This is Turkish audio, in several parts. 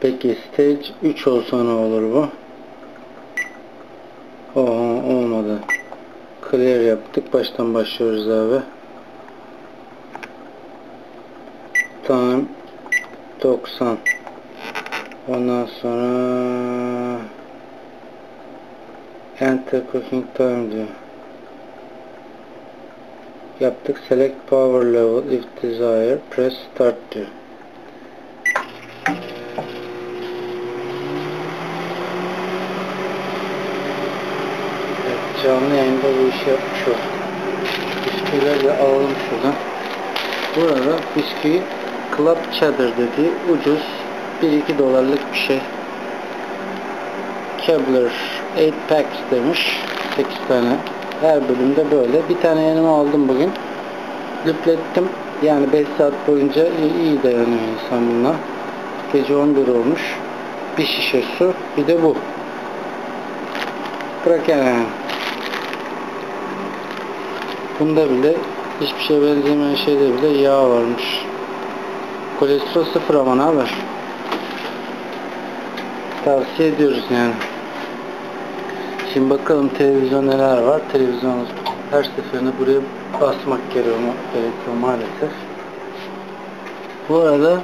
Peki stage 3 olsa ne olur bu? Oha olmadı. Clear yaptık. Baştan başlıyoruz abi. Time 90 Ondan sonra Enter cooking time diyor. Yaptık. Select power level if desired. Press start diyor. Canlı yayında bu işi yapmış olduk. Bisküvileri de alalım şuradan. Burada bisküvi Club Cheddar dediği ucuz 1-2 dolarlık bir şey. Kebler 8 packs demiş. 8 tane. Her bölümde böyle. Bir tane yanıma aldım bugün. Lüplettim. Yani 5 saat boyunca iyi, dayanıyor insan bununla. Gece 11 olmuş. Bir şişe su. Bir de bu. Yani. Bunda bile hiçbir şey benzemeyen şeyde bile yağ varmış. Kolesterol sıfır ama ne? Tavsiye ediyoruz yani. Şimdi bakalım televizyon neler var. Televizyon her seferinde buraya basmak gerekiyor, maalesef. Bu arada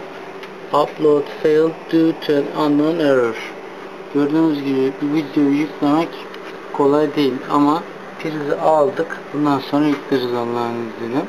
upload failed due to unknown error. Gördüğünüz gibi bir videoyu yüklemek kolay değil ama prizi aldık. Bundan sonra yükleriz Allah'ın izniyle.